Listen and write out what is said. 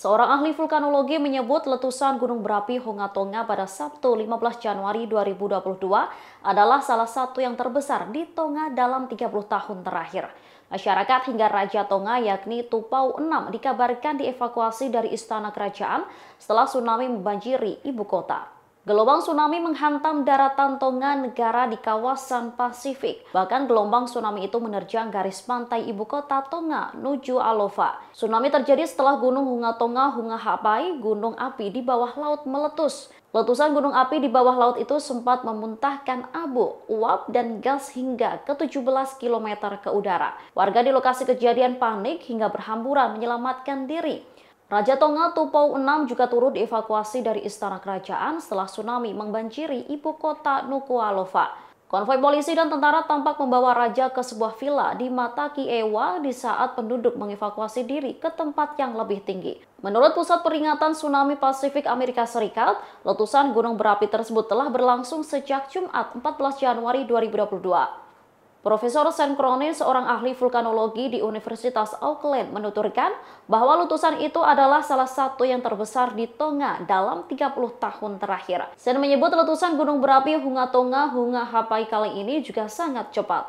Seorang ahli vulkanologi menyebut letusan gunung berapi Hongatonga pada Sabtu 15 Januari 2022 adalah salah satu yang terbesar di Tonga dalam 30 tahun terakhir. Masyarakat hingga Raja Tonga yakni Tupau 6 dikabarkan dievakuasi dari istana kerajaan setelah tsunami membanjiri ibu kota. Gelombang tsunami menghantam daratan Tonga negara di kawasan Pasifik. Bahkan gelombang tsunami itu menerjang garis pantai ibu kota Tonga, Nuju Alova. Tsunami terjadi setelah gunung Hunga Tonga Hunga Hapai, gunung api di bawah laut meletus. Letusan gunung api di bawah laut itu sempat memuntahkan abu, uap, dan gas hingga ke 17 km ke udara. Warga di lokasi kejadian panik hingga berhamburan menyelamatkan diri. Raja Tonga Tupou VI juga turut dievakuasi dari istana kerajaan setelah tsunami membanjiri ibu kota Nuku'alofa. Konvoi polisi dan tentara tampak membawa raja ke sebuah villa di Mataki Ewa di saat penduduk mengevakuasi diri ke tempat yang lebih tinggi. Menurut Pusat Peringatan Tsunami Pasifik Amerika Serikat, letusan gunung berapi tersebut telah berlangsung sejak Jumat 14 Januari 2022. Profesor Sam Cronin, seorang ahli vulkanologi di Universitas Auckland, menuturkan bahwa letusan itu adalah salah satu yang terbesar di Tonga dalam 30 tahun terakhir. Sen menyebut letusan gunung berapi Hunga Tonga Hunga Hapai kali ini juga sangat cepat.